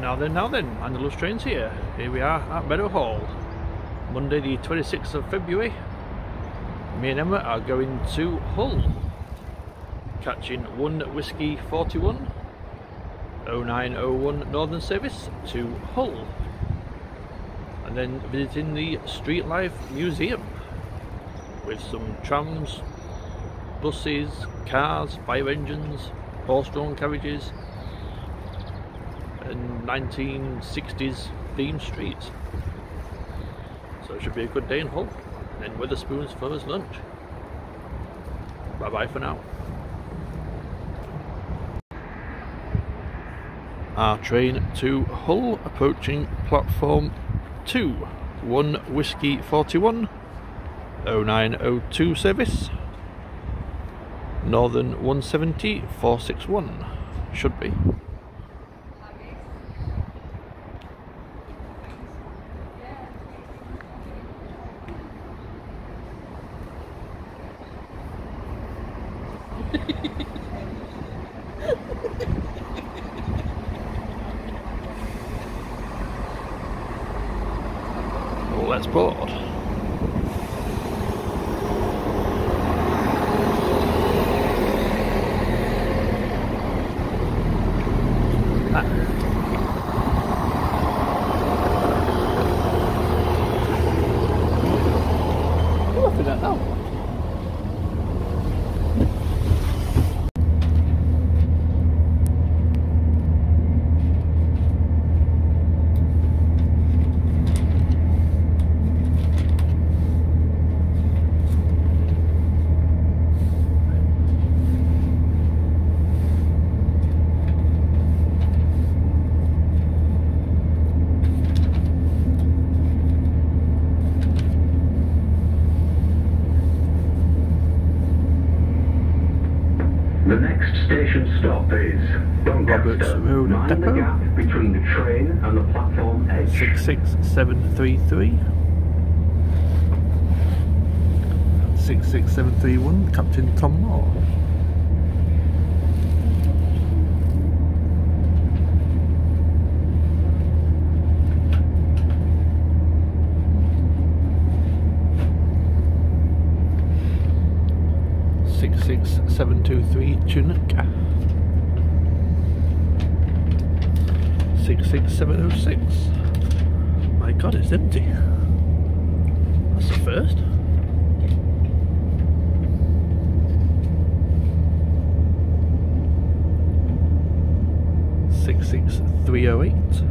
Now then, now then, Andalus Trains here. Here we are at Meadowhall. Monday the 26th of February. Me and Emma are going to Hull. Catching 1 Whiskey 41 0901 Northern Service to Hull. And then visiting the Streetlife Museum with some trams, buses, cars, fire engines, horse-drawn carriages and 1960s themed streets. So it should be a good day in Hull. And then Wetherspoons for his lunch. Bye bye for now. Our train to Hull approaching platform 2, 1 Whiskey 41, 0902 service, Northern 170 461, should be. Let's board. I station stop is Roberts Doncaster. Road Mind the Depot. gap between the train and the platform edge. 66733 66731 Captain Tom Moore Six six seven two three Chinook 66706. My god, it's empty. That's the first. Six six three oh eight.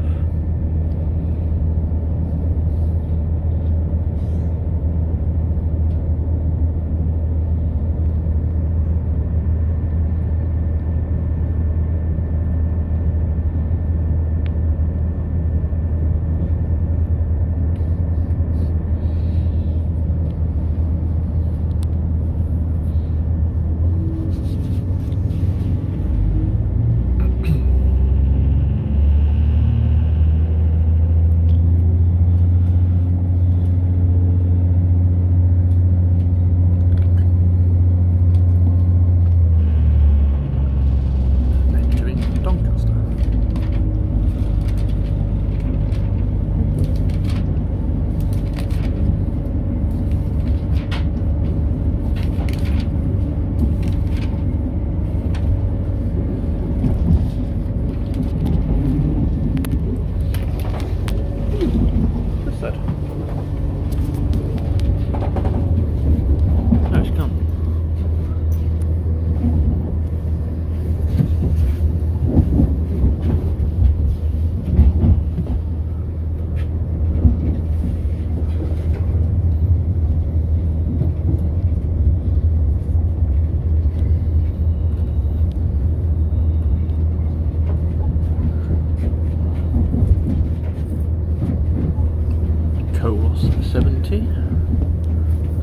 70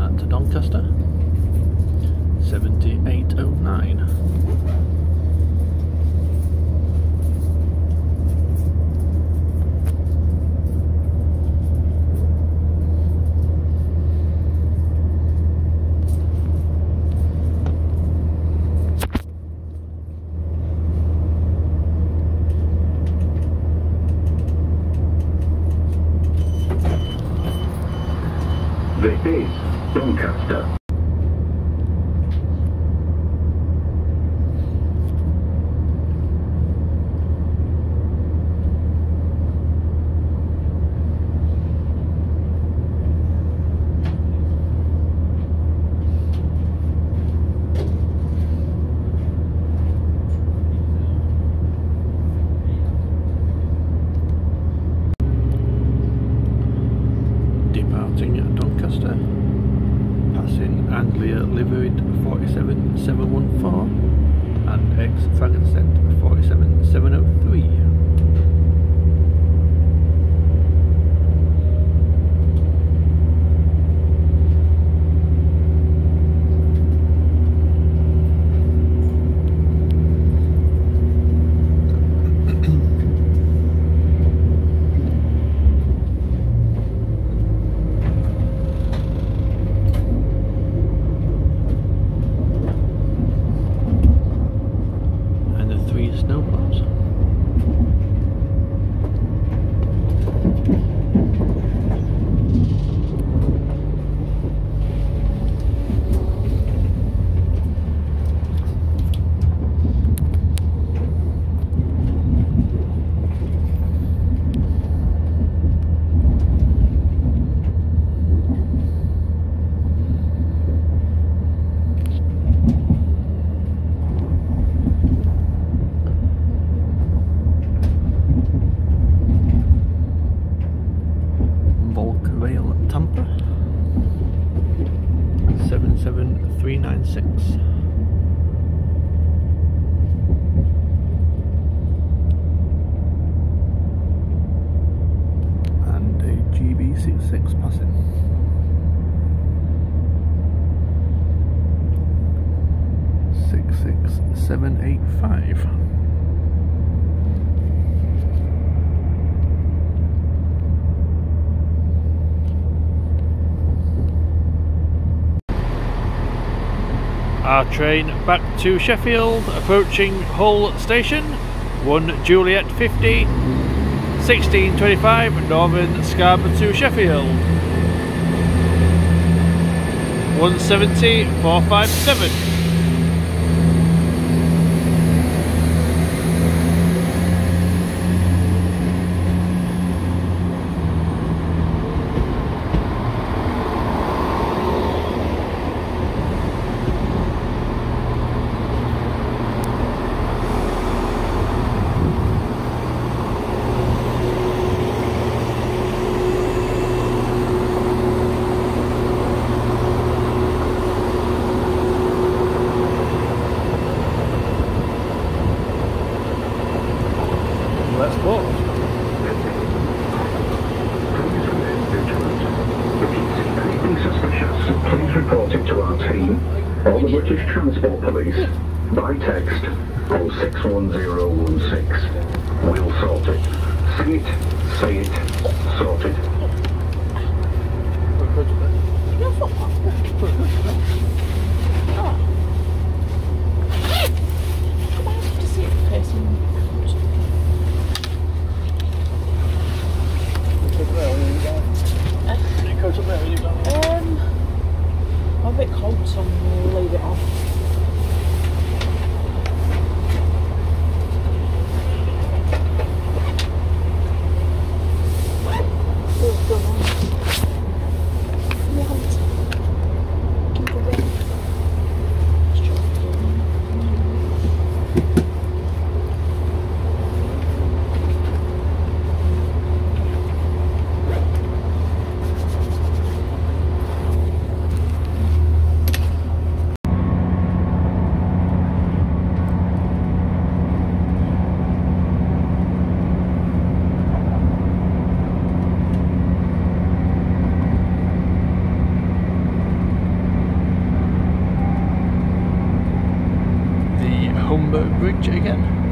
at Doncaster. 7809 Space, Doncaster. Doncaster, passing Anglia Liveried 47714 and ex Fragonset 47703. Our train back to Sheffield, approaching Hull Station, 1 Juliet 50, 1625 Northern Scarborough to Sheffield. 170 457. Transport Police. By text on 61016. We'll sort it. See it, say it, sort it. quick, Jacob?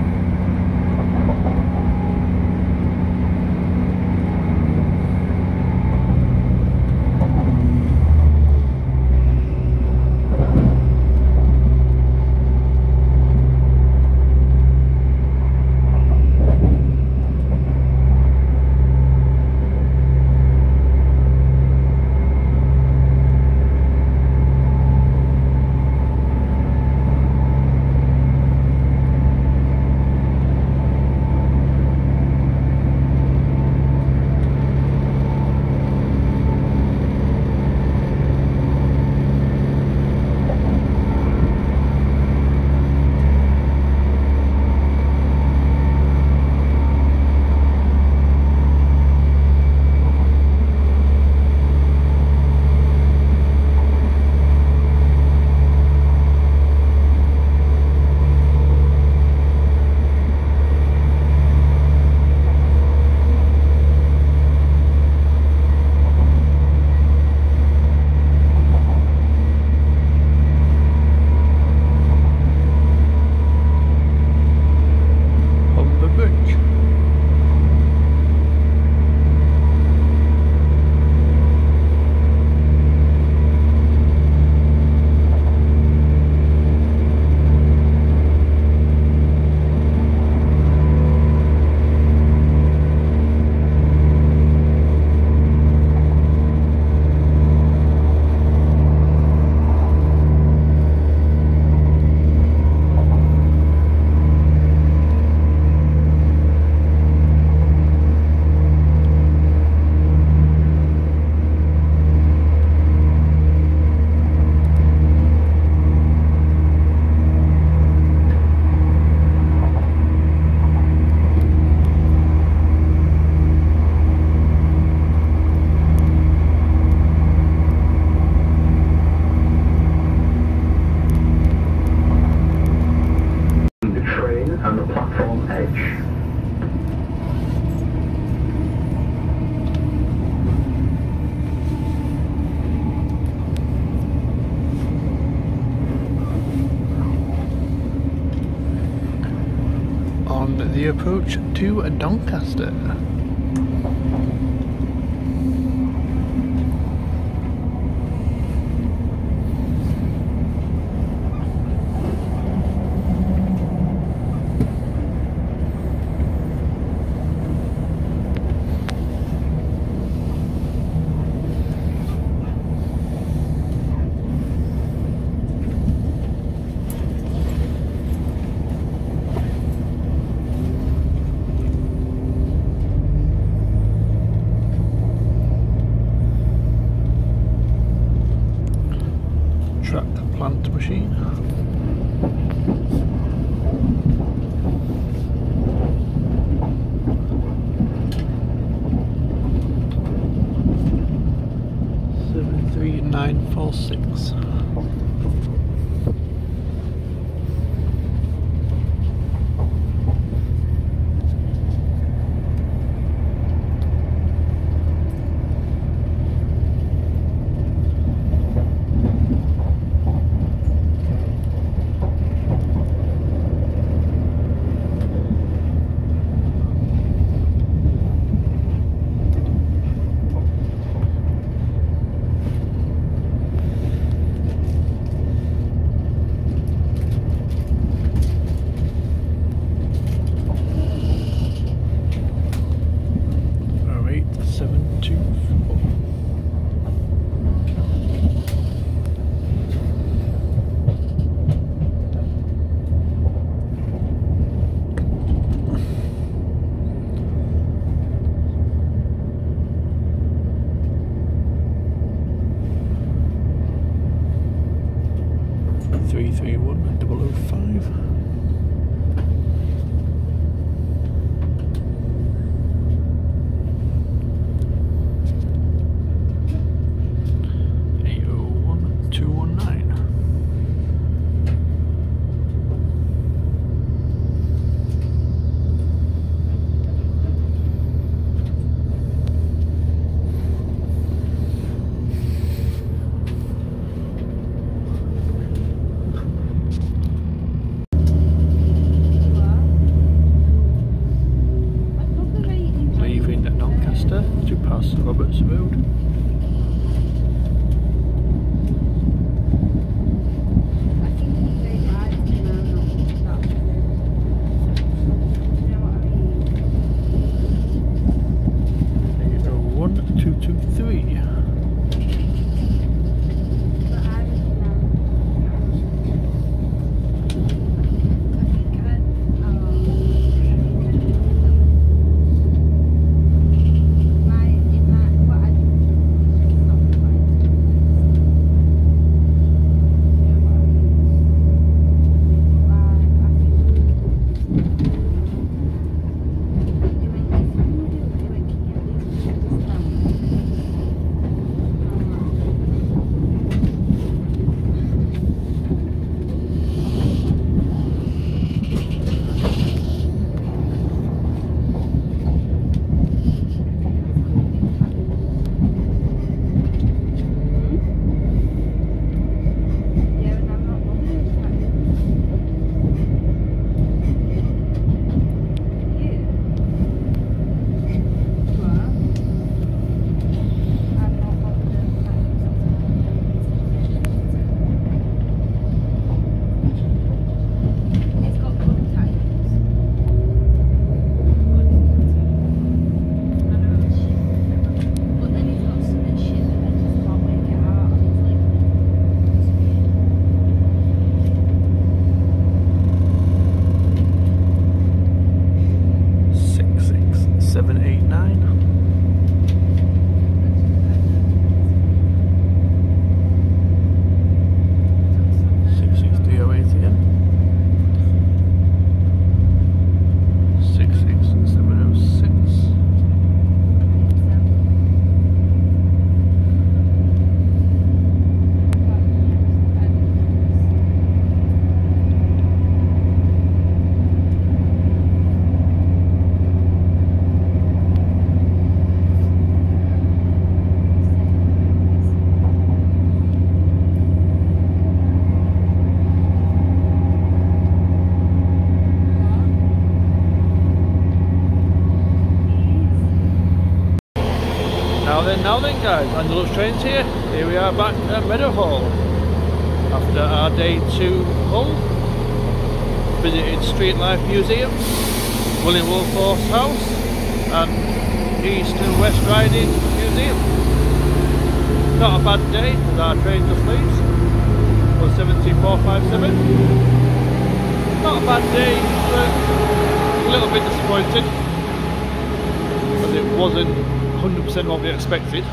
Approach to Doncaster. 防御塔 now then guys, Angelo's Trains here. Here we are back at Meadowhall. After our day two Hull. Visited Streetlife Museum, William Wilberforce House and East and West Riding Museum. Not a bad day as our train just leaves. Was 7457. Not a bad day, but a little bit disappointed. Because it wasn't 100% what we expected.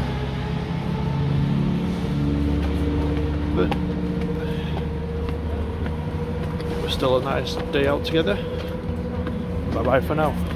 But still a nice day out together. Bye bye for now.